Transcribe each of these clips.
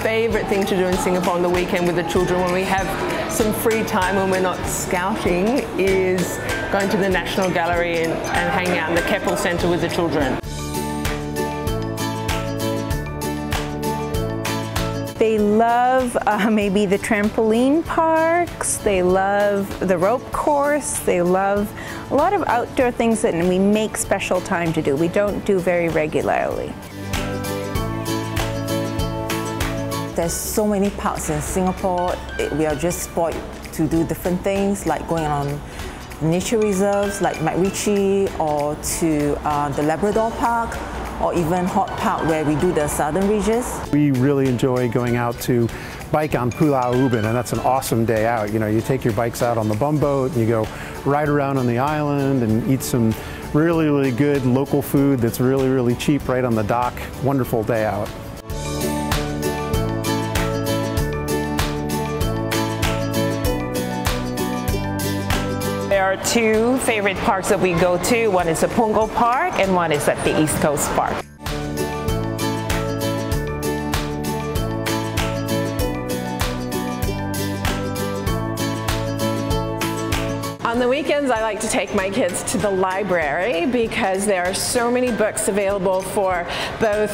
favourite thing to do in Singapore on the weekend with the children when we have some free time when we're not scouting is going to the National Gallery and, and hanging out in the Keppel Centre with the children. They love uh, maybe the trampoline parks, they love the rope course, they love a lot of outdoor things that we make special time to do. We don't do very regularly. There's so many parks in Singapore. We are just spoiled to do different things like going on nature reserves like MacRitchie or to uh, the Labrador Park or even HortPark where we do the southern ridges. We really enjoy going out to bike on Pulau Ubin and that's an awesome day out. You know, you take your bikes out on the bumboat and you go ride around on the island and eat some really, really good local food that's really, really cheap right on the dock. Wonderful day out. There are two favorite parks that we go to. One is the Punggol Park and one is at the East Coast Park. On the weekends, I like to take my kids to the library because there are so many books available for both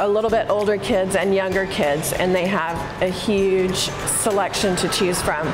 a little bit older kids and younger kids, and they have a huge selection to choose from.